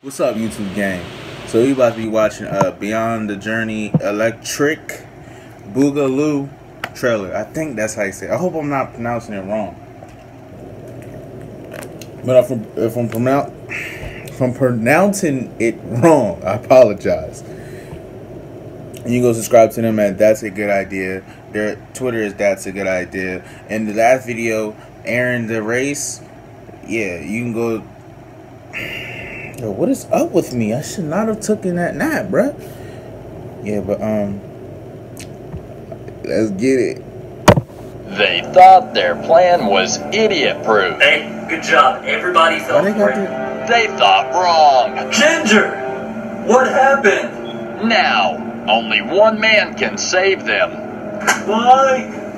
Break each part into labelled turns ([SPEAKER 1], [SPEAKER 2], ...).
[SPEAKER 1] What's up, YouTube gang? So we about to be watching uh Beyond the Journey Electric Boogaloo trailer. I think that's how you say. it. I hope I'm not pronouncing it wrong. But if I'm, if I'm, pronoun- if I'm pronouncing it wrong, I apologize. And you go subscribe to them at That's a Good Idea. Their Twitter is That's a Good Idea. In the last video, Aaron the Race, yeah, you can go Yo, what is up with me? I should not have taken that nap, bruh. Yeah, but um, let's get it.
[SPEAKER 2] They thought their plan was idiot proof.
[SPEAKER 3] Hey, good job. Everybody
[SPEAKER 1] Why
[SPEAKER 3] fell
[SPEAKER 1] they
[SPEAKER 3] for it.
[SPEAKER 1] the?
[SPEAKER 2] They thought wrong.
[SPEAKER 3] Ginger! What happened?
[SPEAKER 2] Now, only one man can save them.
[SPEAKER 3] Mike!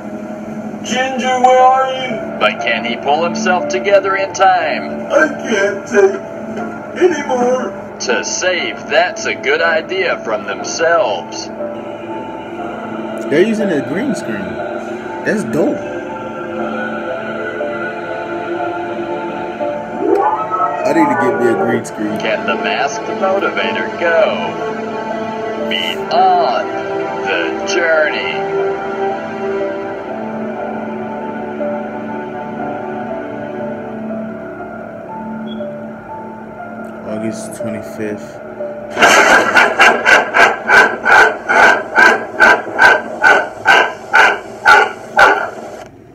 [SPEAKER 3] Ginger, where are you?
[SPEAKER 2] But can he pull himself together in time
[SPEAKER 3] I can't take anymore.
[SPEAKER 2] to save That's a Good Idea from themselves?
[SPEAKER 1] They're using a green screen. That's dope. I need to get me a green screen.
[SPEAKER 2] Can the masked motivator go beyond the journey?
[SPEAKER 1] August twenty fifth.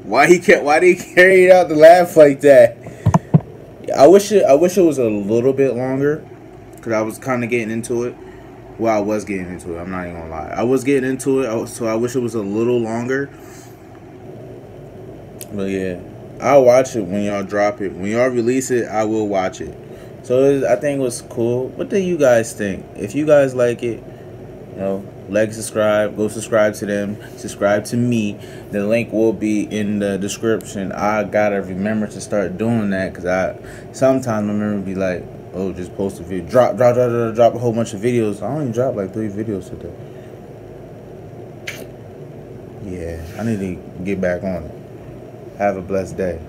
[SPEAKER 1] Why he kept? Why did he carry it out the laugh like that? I wish it. I wish it was a little bit longer, cause I was kind of getting into it. Well, I was getting into it. I'm not even gonna lie. I was getting into it, so I wish it was a little longer. But yeah, I'll watch it when y'all drop it. When y'all release it, I will watch it. So was- I think it was cool. What do you guys think? If you guys like it, you know, like, subscribe, go subscribe to them, subscribe to me. The link will be in the description. I gotta remember to start doing that because I sometimes remember be like, oh, just post a video, drop, drop, drop, drop, drop a whole bunch of videos. I only dropped like three videos today. Yeah, I need to get back on it. Have a blessed day.